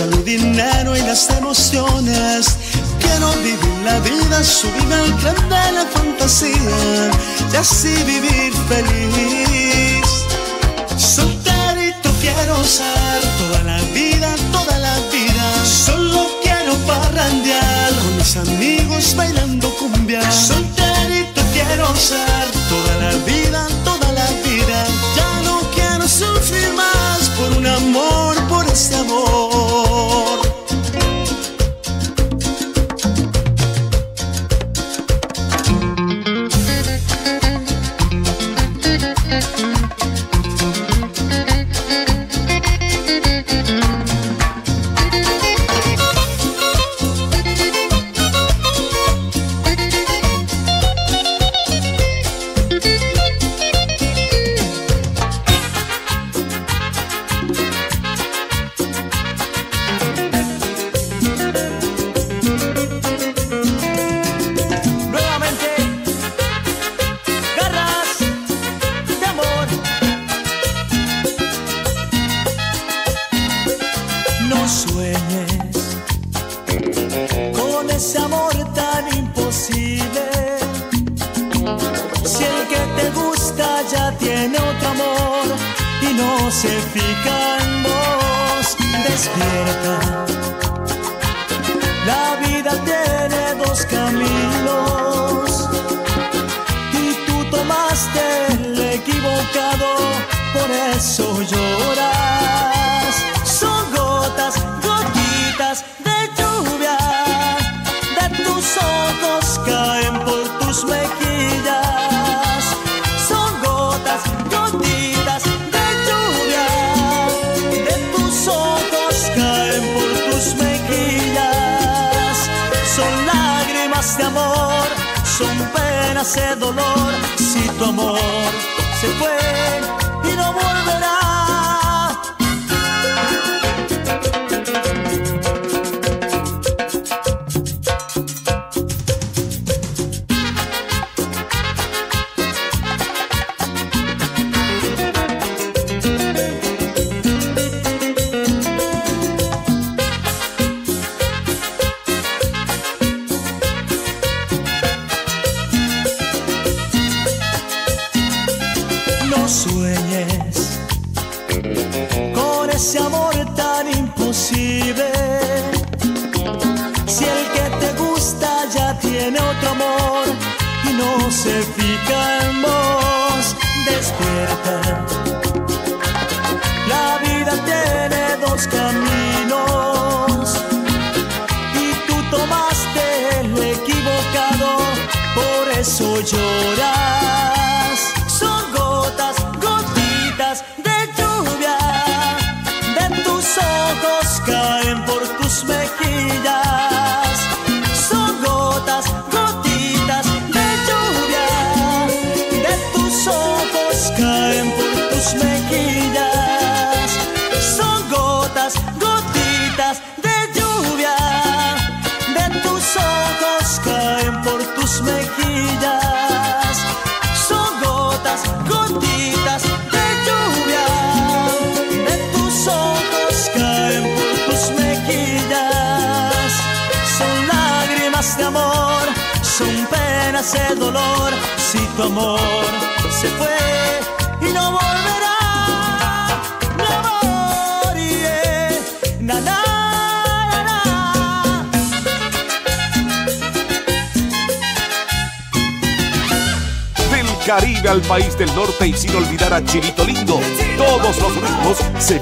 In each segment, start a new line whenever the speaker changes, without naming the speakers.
salud, dinero y las emociones. Quiero vivir la vida, subirme al plan de la fantasía y así vivir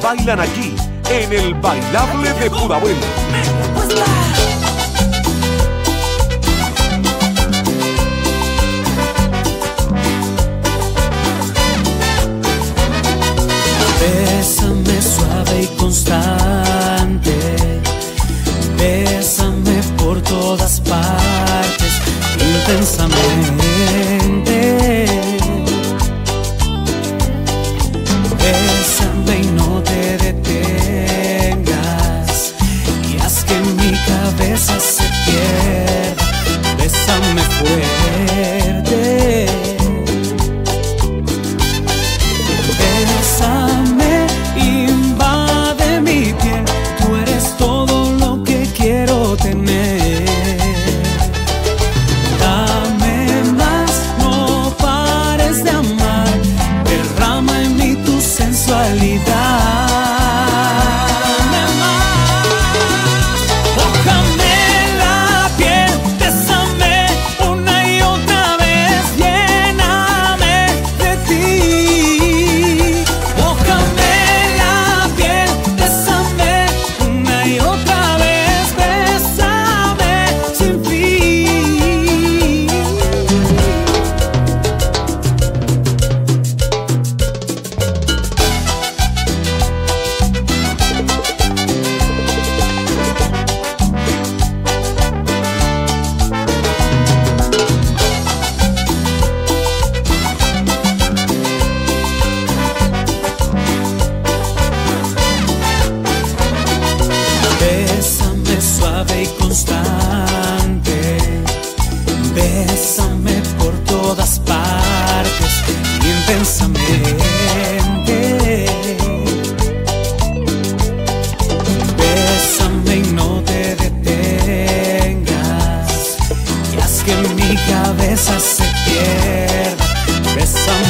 bailan aquí en el Bailable de Pudahuel.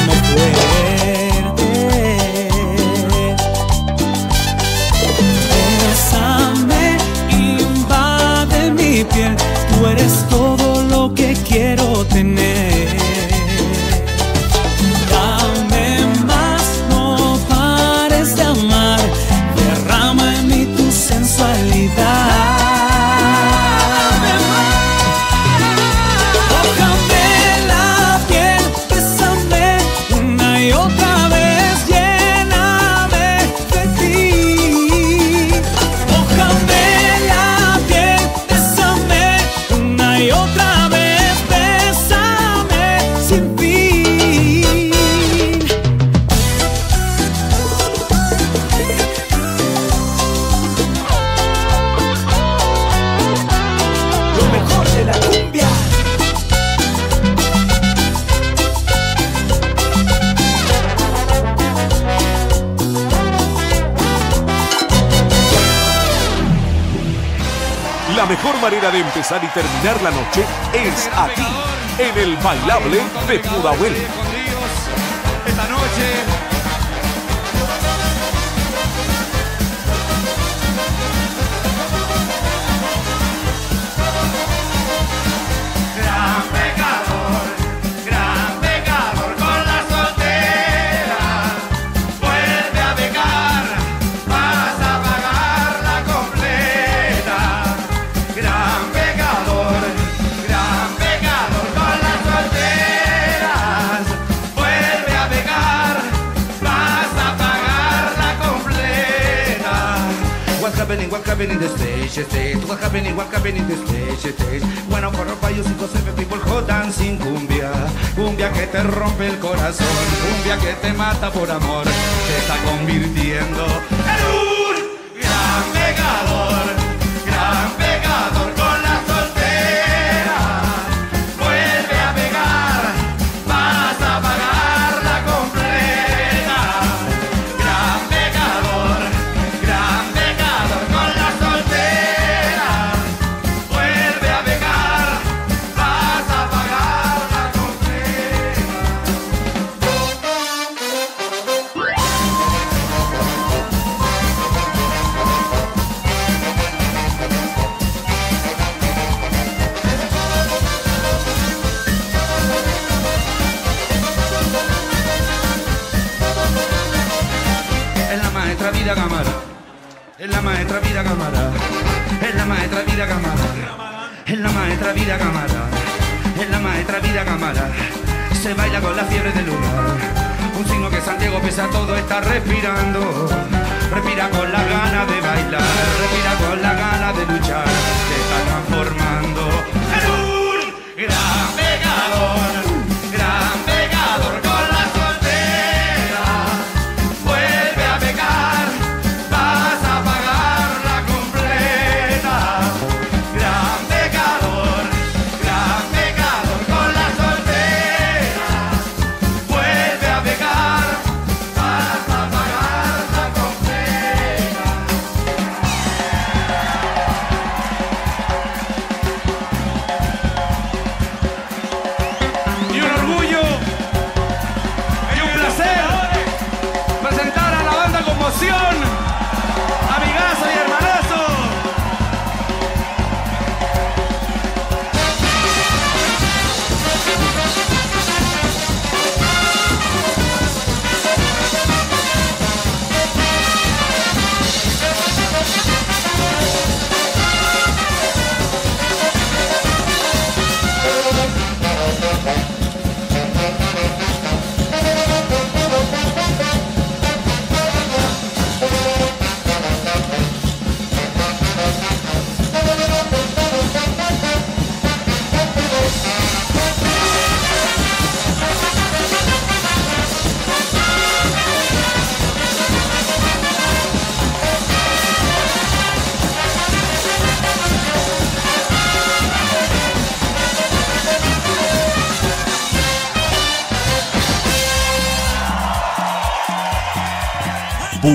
no
puedo. terminar la noche es aquí, en el bailable de Pudahuel.
happening in the stage, stage. What happening, what happening in the stage, stage. Bueno, por ropa, yo cinco, seven people hold dancing cumbia. Cumbia que te rompe el corazón, cumbia que te mata por amor. Se está convirtiendo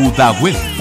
Budahuel.
Todo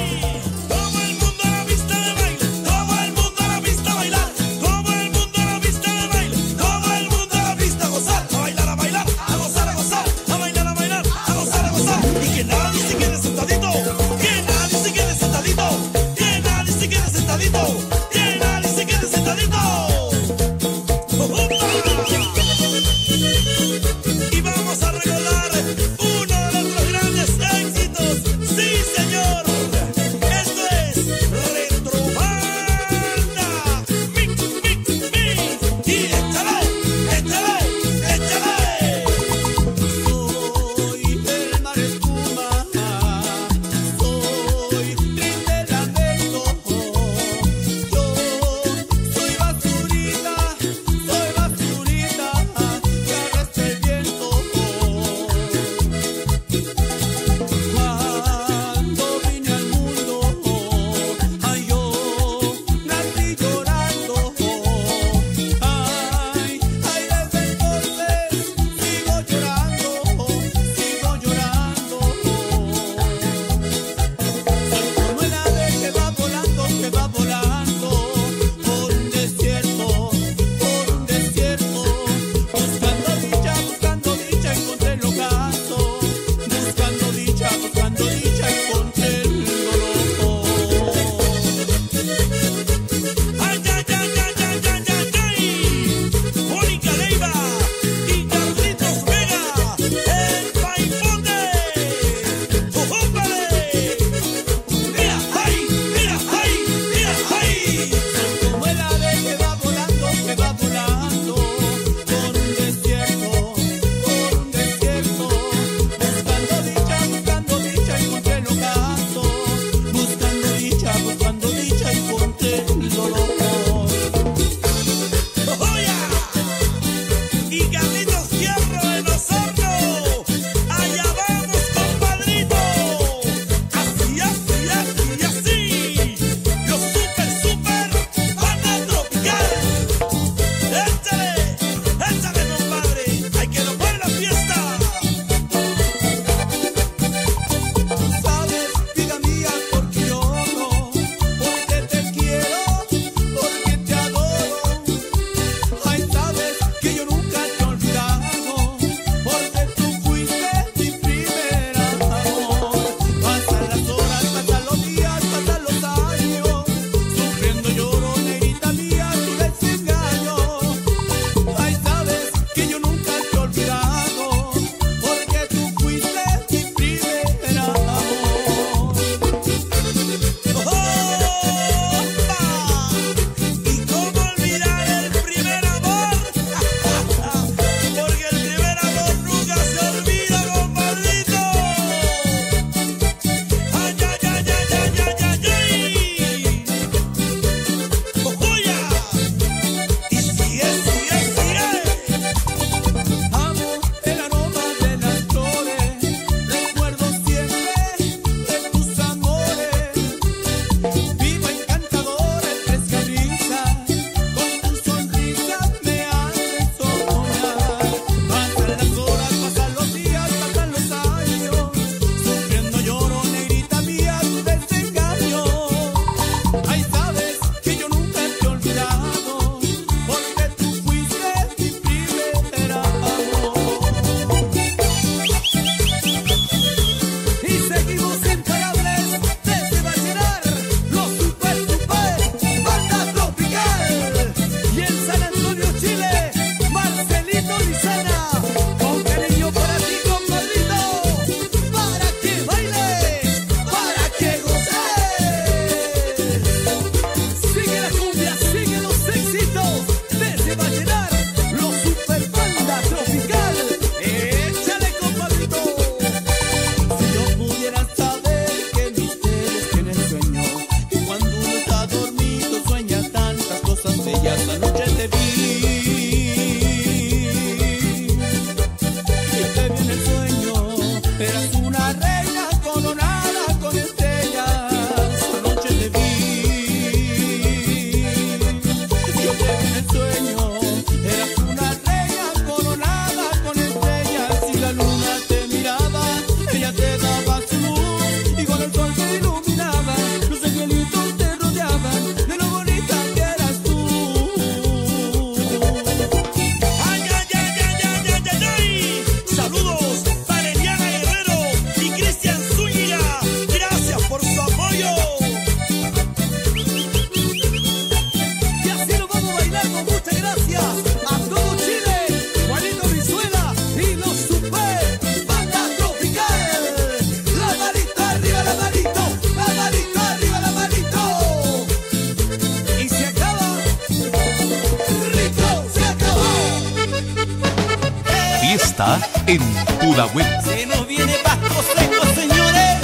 Pudahuel.
Se nos viene pasto seco, señores.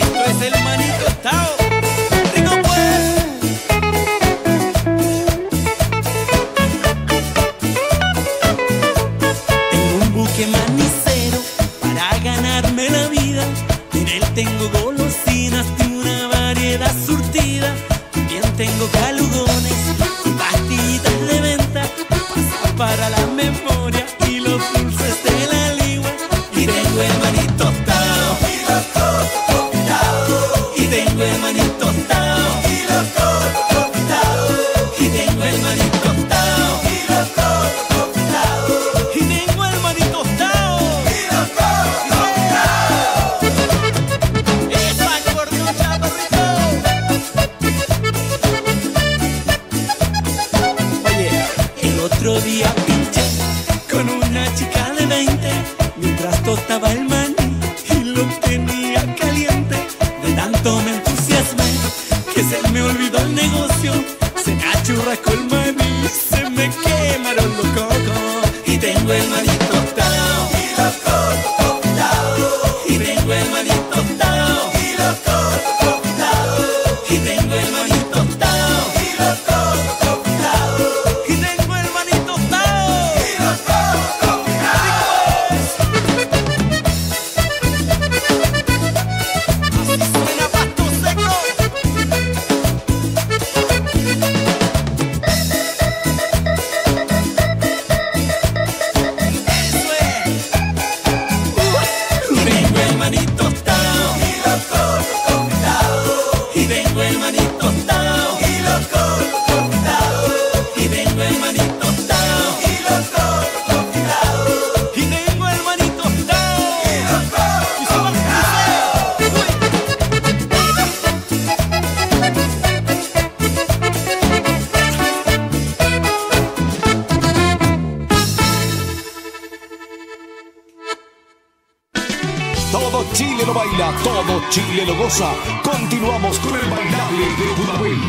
Esto es el manito estado. Rico pues. Tengo un buque manicero para ganarme la vida. En él tengo golosinas de una variedad surtida. También tengo
cal baila, todo Chile lo goza. Continuamos con el bailable de Pudahuel.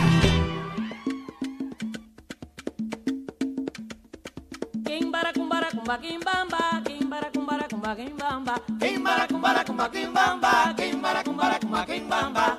Kimbara kumbara kumba kimbamba, kimbara kumbara kumba kimbamba, kimbara kumbara kumba kimbamba, kimbara kumbara kimbamba.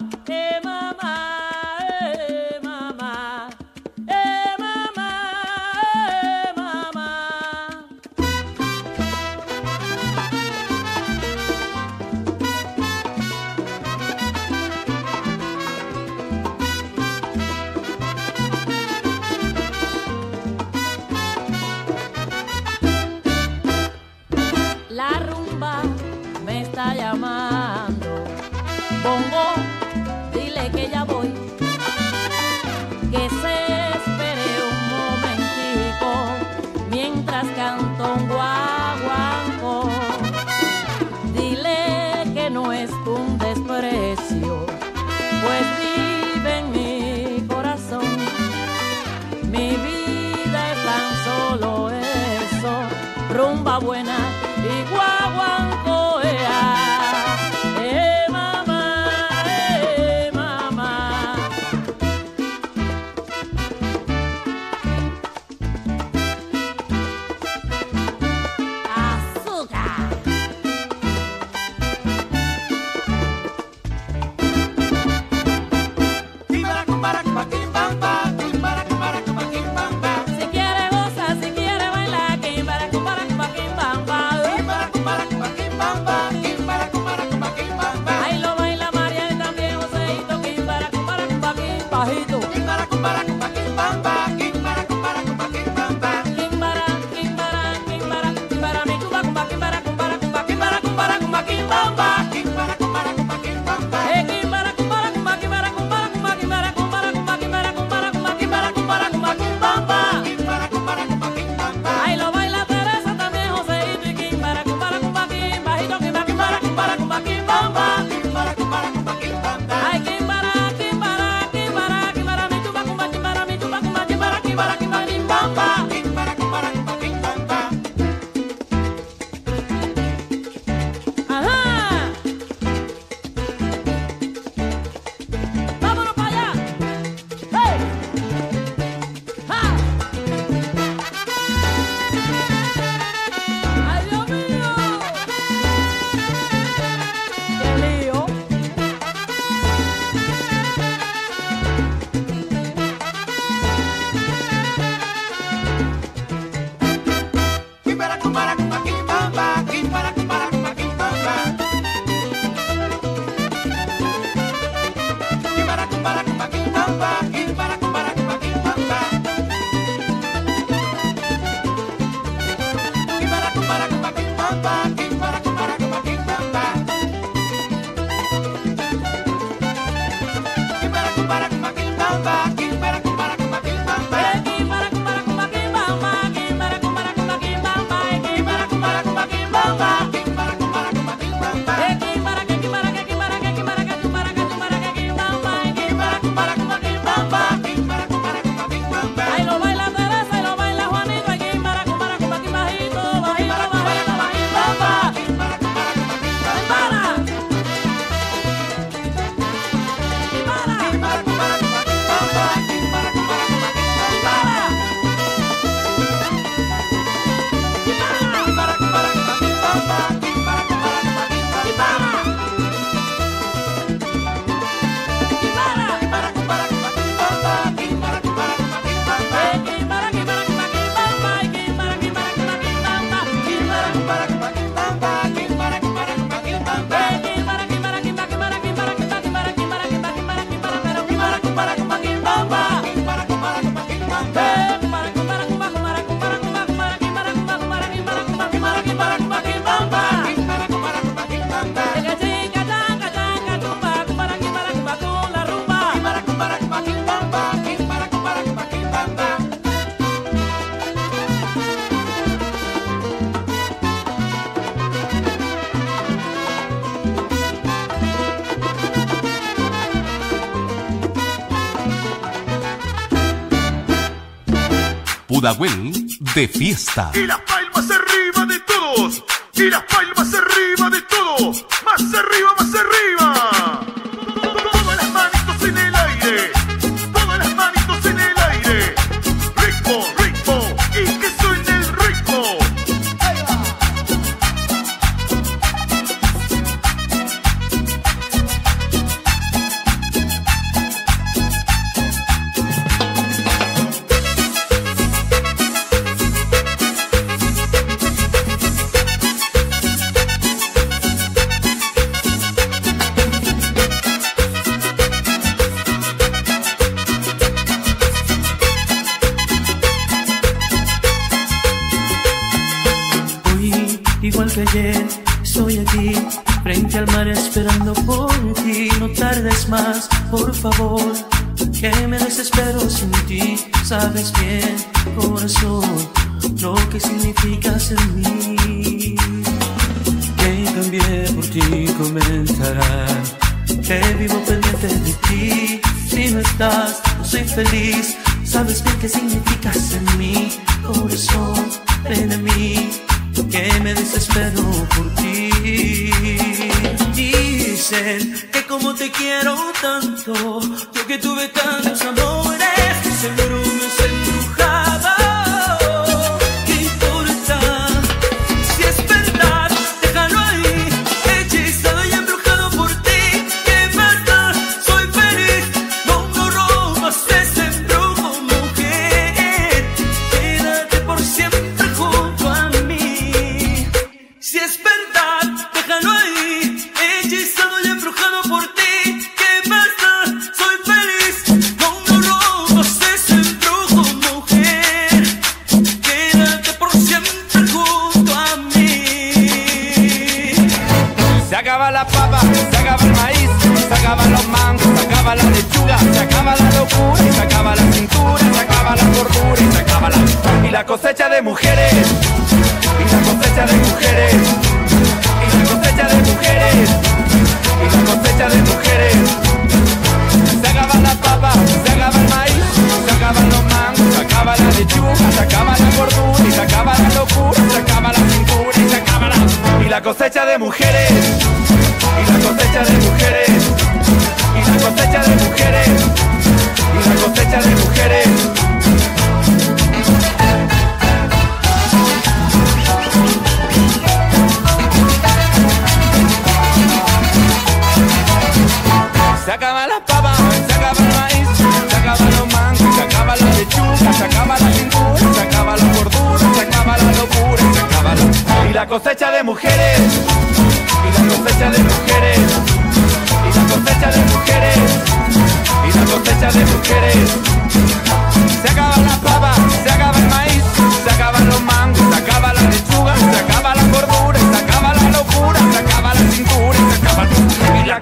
Nahuel de fiesta.
Y
Sabes bien qué significas en mi corazón. Ven a mí, que me desespero por ti. Dicen que como te quiero tanto, yo que tuve tantos amores, seguro me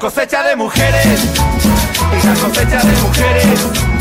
cosecha de mujeres. Una cosecha de mujeres.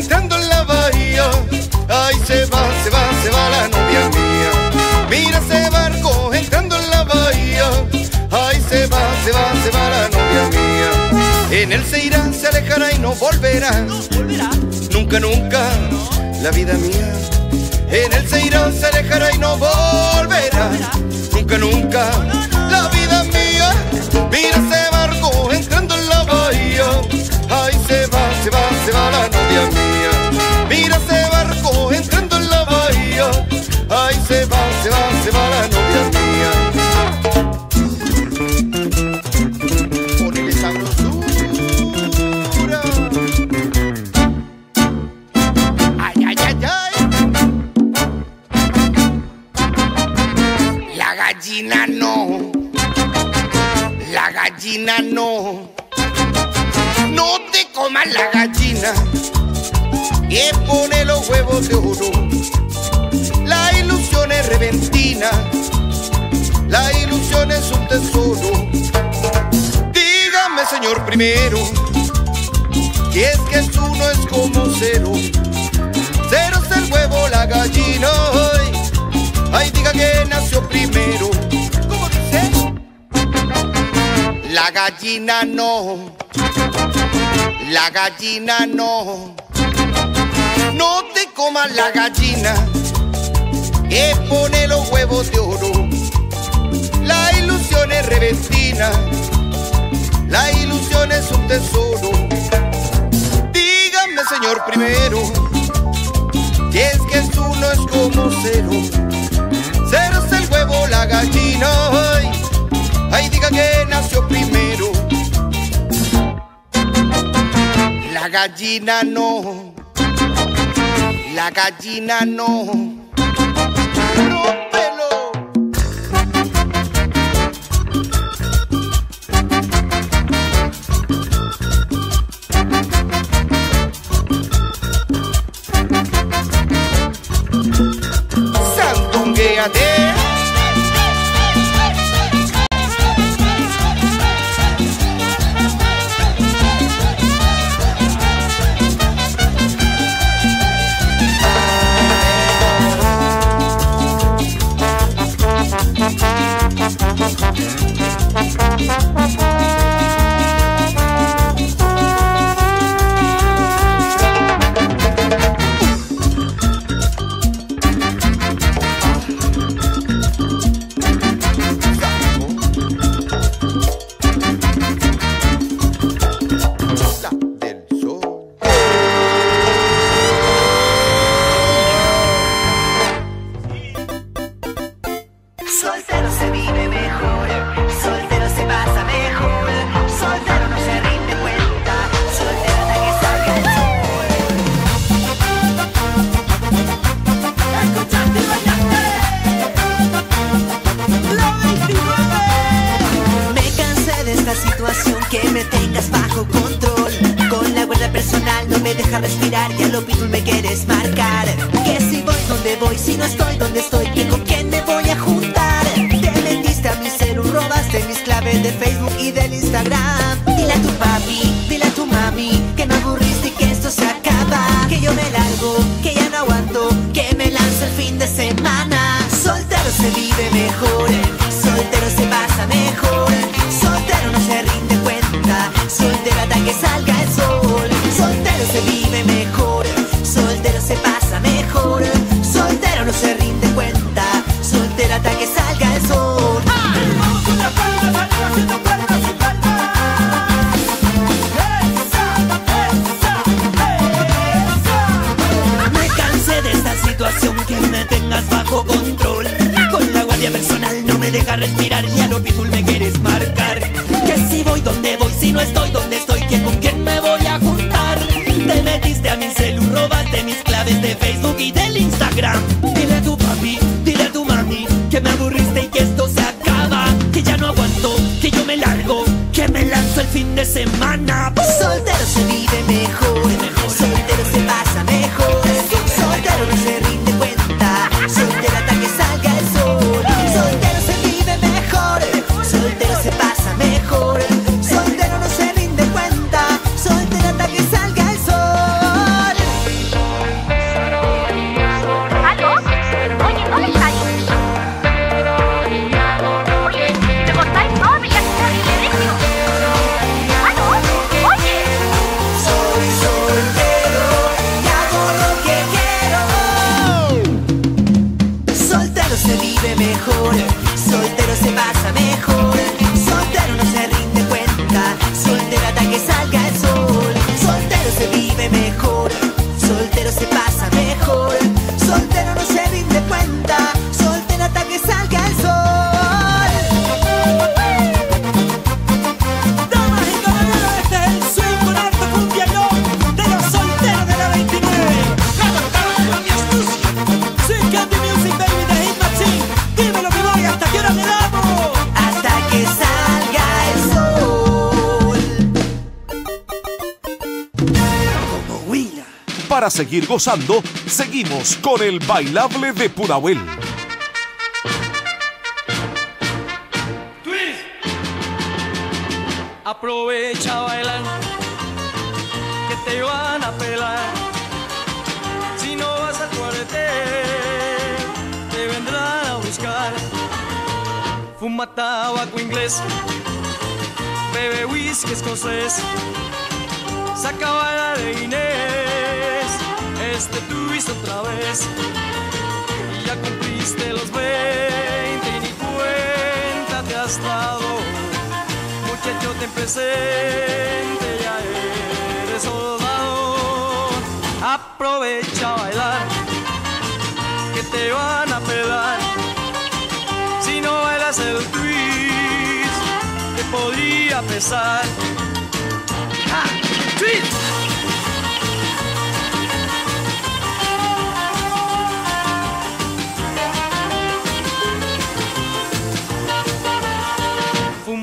Barco entrando en la bahía. Ahí se va, se va, se va la novia mía. Mira ese barco entrando en la bahía. Ahí se va, se va, se va la novia mía. En él se irá, se alejará y no volverá. Nunca, nunca, la vida mía. En él se irá, se alejará y no volverá. Nunca, nunca, la vida mía. Mira ese barco entrando en la bahía. Ahí se va, se va, se va la novia mía. Mira ese barco entrando en la bahía. Ahí se va, se va, se va la novia mía. Ponele sabrosura. Ay, ay, ay, ay. La gallina no. La gallina no. No te comas la gallina que pone los huevos de oro. La ilusión es repentina. La ilusión es un tesoro. Dígame, señor primero, si es que es uno es como cero. Cero es el huevo, la gallina. Ay, ay diga que nació primero. ¿Cómo dice? La gallina no. La gallina no. No te comas la gallina que pone los huevos de oro. La ilusión es reventina. La ilusión es un tesoro. Dígame, señor primero, si es que es uno es como cero. Cero es el huevo, la gallina. Ay, ay diga que nació primero. La gallina no. La gallina no. Rómpelo.
Deja respirar y a lo pitbull me quieres marcar. Que si voy donde voy, si no estoy donde estoy, que con quién me voy a juntar. Te metiste a mi celu, robaste mis claves de Facebook y del Instagram. Dile a tu papi, dile a tu mami, que me aburriste y que esto se acaba. Que ya no aguanto, que yo me largo, que me lanzo el fin de semana. Soltero se vive mejor,
seguir gozando, seguimos con el bailable de Pudahuel.
Aprovecha a bailar, que te van a pelar. Si no vas al cuartel, te vendrán a buscar. Fuma tabaco inglés, bebe whisky escocés. Saca a bailar de Inés, este tuviste otra vez. Y ya cumpliste los 20 y ni cuenta te has dado muchacho te presente, ya eres soldado. Aprovecha a bailar, que te van a pelar. Si no bailas el twist, te podría pesar. ¡Ja! ¡Twist!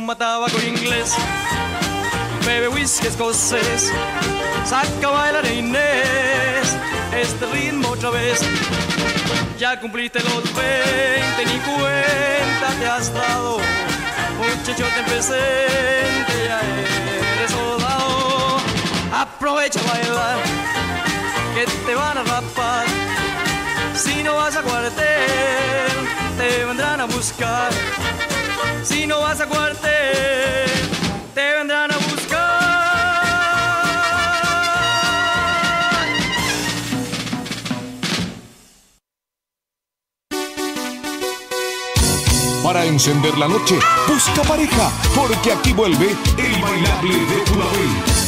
Fuma tabaco inglés, bebe whisky escocés, saca bailar Inés, este ritmo otra vez. Ya cumpliste los 20, ni cuenta te has dado. Muchacho te presente, ya eres soldado. Aprovecha a bailar, que te van a rapar. Si no vas a cuartel, te vendrán a buscar. Si no vas a cuartel, te vendrán a buscar.
Para encender la noche, busca pareja, porque aquí vuelve el bailable de Pudahuel.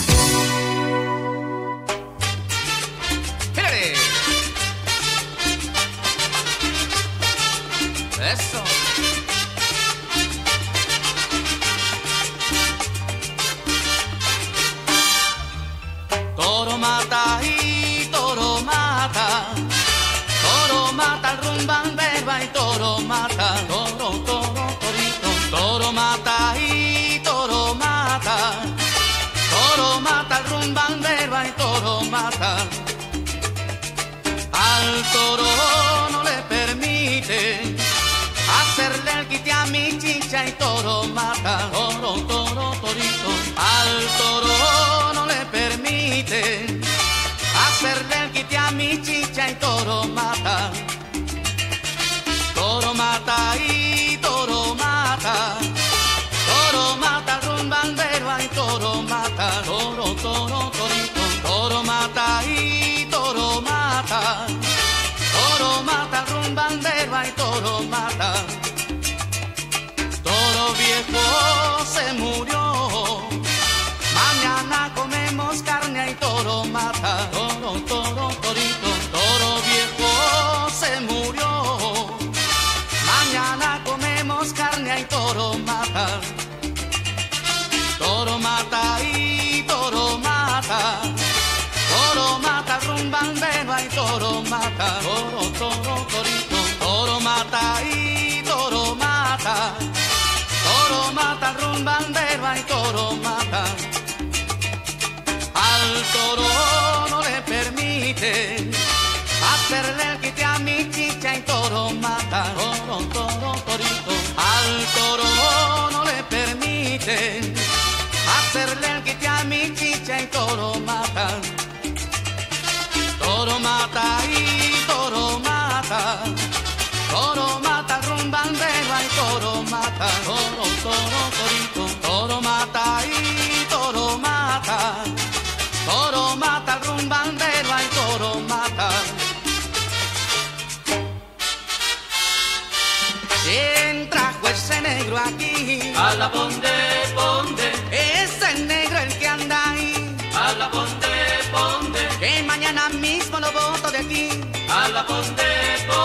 Mata y toro mata. Toro mata el
rumbandero y toro mata. Al toro no le permite hacerle el quite a mi chicha y toro mata. Toro, toro, torito. Al toro no le permite hacerle el quite a mi chicha y toro mata. mata. Todo viejo se murió. Mañana comemos carne y toro mata. Toro, toro,
torito. la
ponte.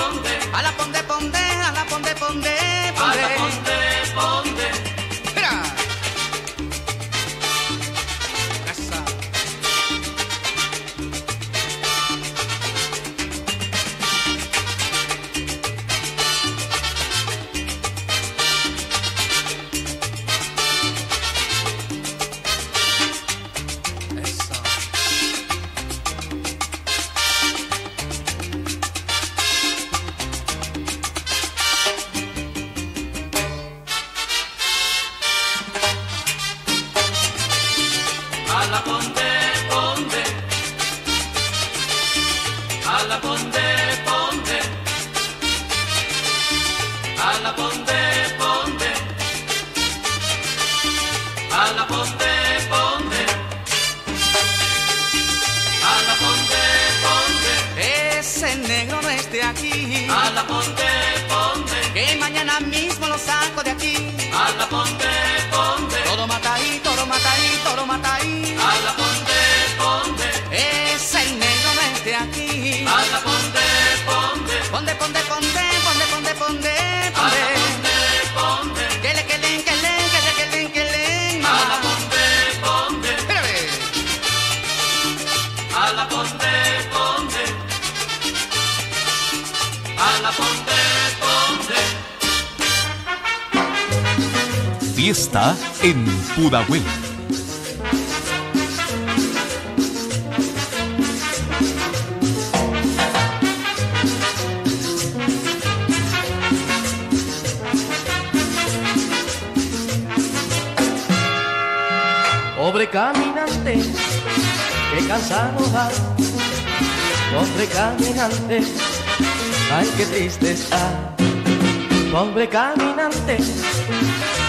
Pobre caminante,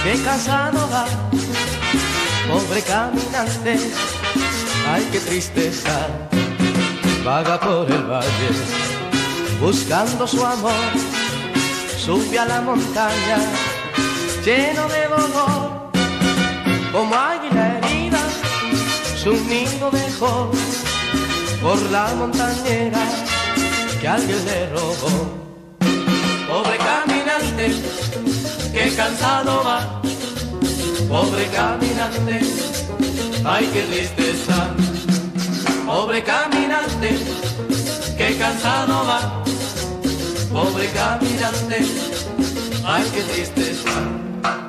que cansado va. Pobre caminante, ay qué tristeza. Vaga por el valle, buscando su amor. Sube a la montaña, lleno de dolor. Como águila herida, su nido dejó por la montañera que alguien le robó. Pobre caminante que cansado va, pobre caminante, ay que triste pobre caminante, que cansado va, pobre caminante, ay que triste está.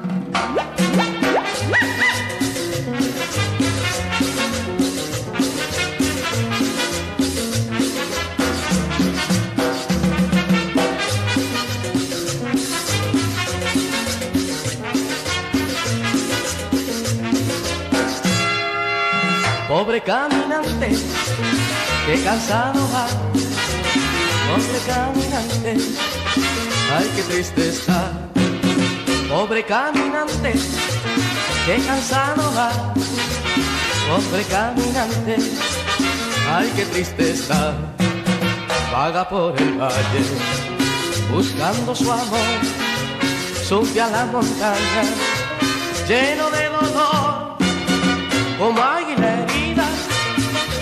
Pobre caminante, que cansado va. Pobre caminante, ay qué triste está. Pobre caminante, que cansado va. Pobre caminante, ay qué triste está. Vaga por el valle, buscando su amor. Sube a la montaña, lleno de dolor.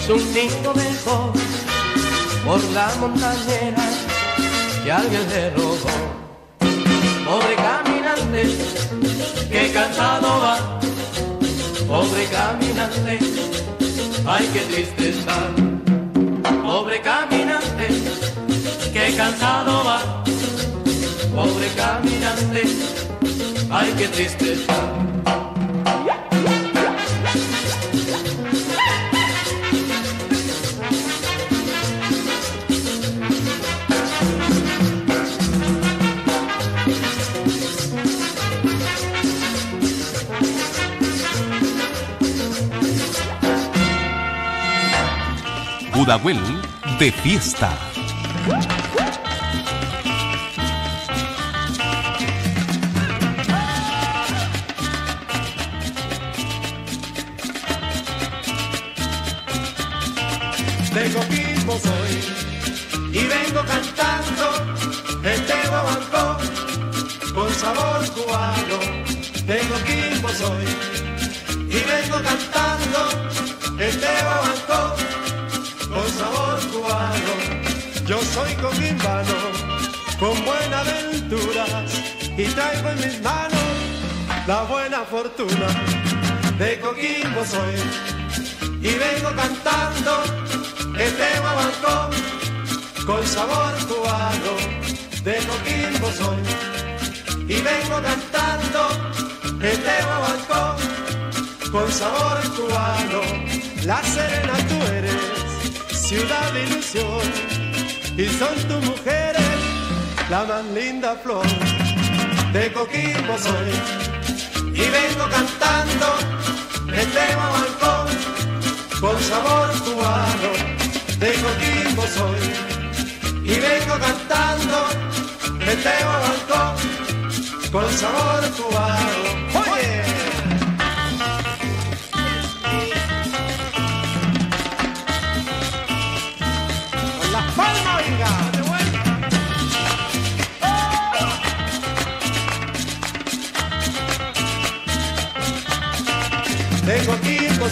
Su nido dejó por la montañera que alguien le robó. Pobre caminante, que cansado va. Pobre caminante, ay qué triste está. Pobre caminante, que cansado va. Pobre caminante, ay qué triste está.
Pudahuel de fiesta.
de Coquimbo soy y vengo cantando este guaguancó con sabor cubano. De Coquimbo soy y vengo cantando este guaguancó soy coquimbano con buena aventura y traigo en mis manos la buena fortuna. De Coquimbo soy y vengo cantando este guaguancó con sabor cubano. De Coquimbo soy y vengo cantando este guaguancó con sabor cubano. La serena tú eres ciudad de ilusión y son tus mujeres la más linda flor de Coquimbo soy y vengo cantando este guaguancó con sabor cubano de Coquimbo soy y vengo cantando este guaguancó con sabor cubano.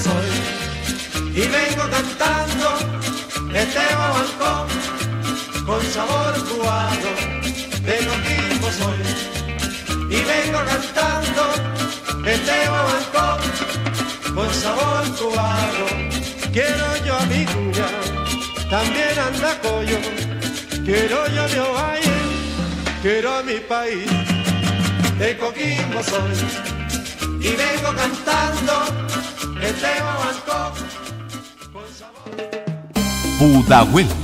Y vengo cantando este guaguancó con sabor cubano de Coquimbo soy y vengo cantando este guaguancó con sabor cubano. Quiero yo a mi cuña también anda collo quiero yo a mi ovalle quiero a mi país de Coquimbo soy y vengo cantando
Pudahuel.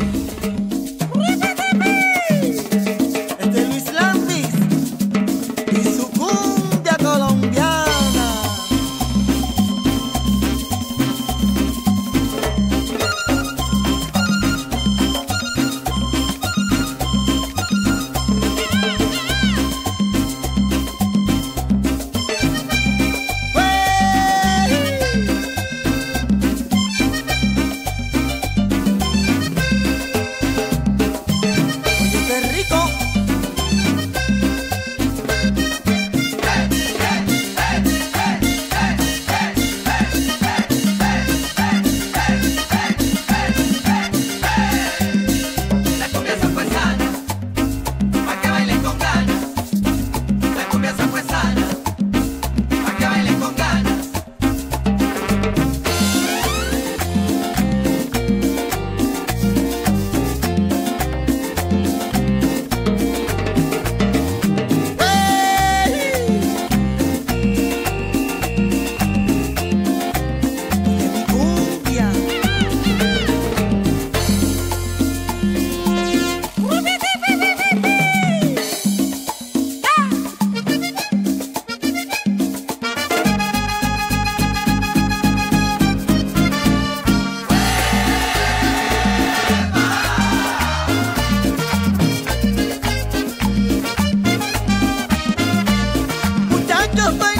to